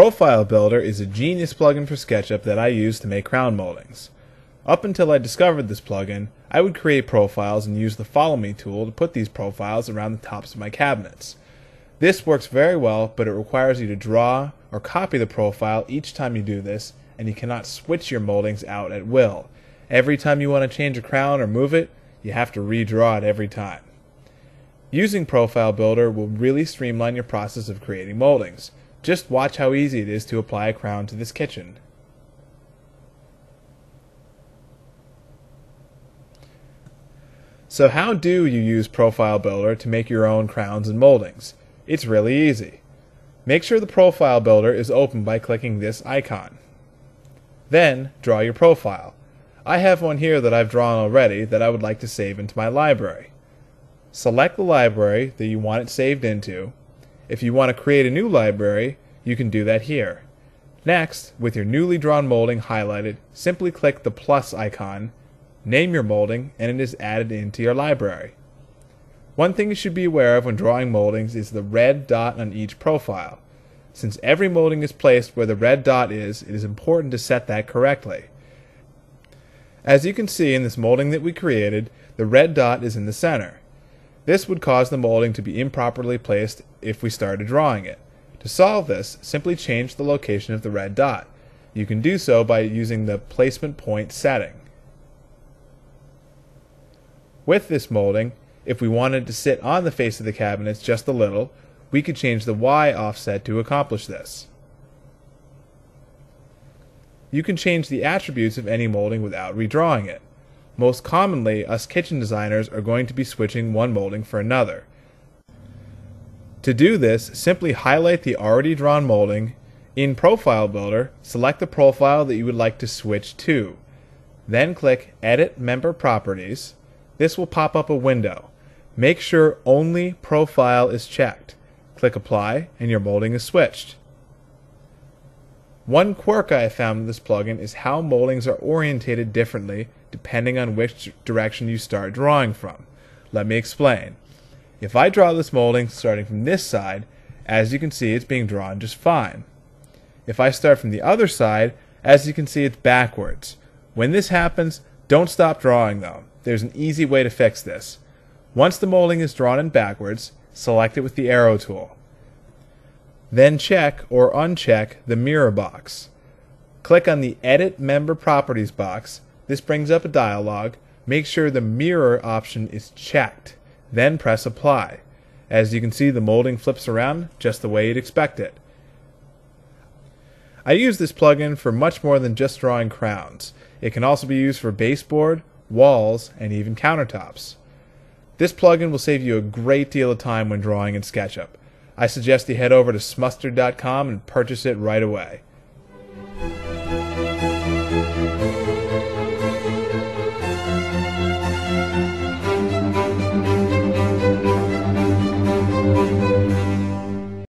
Profile Builder is a genius plugin for SketchUp that I use to make crown moldings. Up until I discovered this plugin, I would create profiles and use the Follow Me tool to put these profiles around the tops of my cabinets. This works very well, but it requires you to draw or copy the profile each time you do this, and you cannot switch your moldings out at will. Every time you want to change a crown or move it, you have to redraw it every time. Using Profile Builder will really streamline your process of creating moldings. Just watch how easy it is to apply a crown to this kitchen. So how do you use Profile Builder to make your own crowns and moldings? It's really easy. Make sure the Profile Builder is open by clicking this icon. Then, draw your profile. I have one here that I've drawn already that I would like to save into my library. Select the library that you want it saved into. If you want to create a new library, you can do that here. Next, with your newly drawn molding highlighted, simply click the plus icon Name your molding, and it is added into your library. One thing you should be aware of when drawing moldings is the red dot on each profile. Since every molding is placed where the red dot is, it is important to set that correctly. As you can see in this molding that we created, the red dot is in the center. This would cause the molding to be improperly placed if we started drawing it. To solve this, simply change the location of the red dot. You can do so by using the placement point setting. With this molding, if we wanted to sit on the face of the cabinets just a little, we could change the Y offset to accomplish this. You can change the attributes of any molding without redrawing it. Most commonly, us kitchen designers are going to be switching one molding for another. To do this, simply highlight the already drawn molding. In Profile Builder, select the profile that you would like to switch to. Then click Edit Member Properties this will pop up a window. Make sure only profile is checked. Click apply and your molding is switched. One quirk I have found with this plugin is how moldings are orientated differently depending on which direction you start drawing from. Let me explain. If I draw this molding starting from this side, as you can see it's being drawn just fine. If I start from the other side, as you can see it's backwards. When this happens, don't stop drawing though. There's an easy way to fix this. Once the molding is drawn in backwards, select it with the arrow tool. Then check or uncheck the mirror box. Click on the Edit Member Properties box. This brings up a dialog. Make sure the mirror option is checked. Then press Apply. As you can see, the molding flips around just the way you'd expect it. I use this plugin for much more than just drawing crowns. It can also be used for baseboard, walls, and even countertops. This plugin will save you a great deal of time when drawing in SketchUp. I suggest you head over to smustard.com and purchase it right away.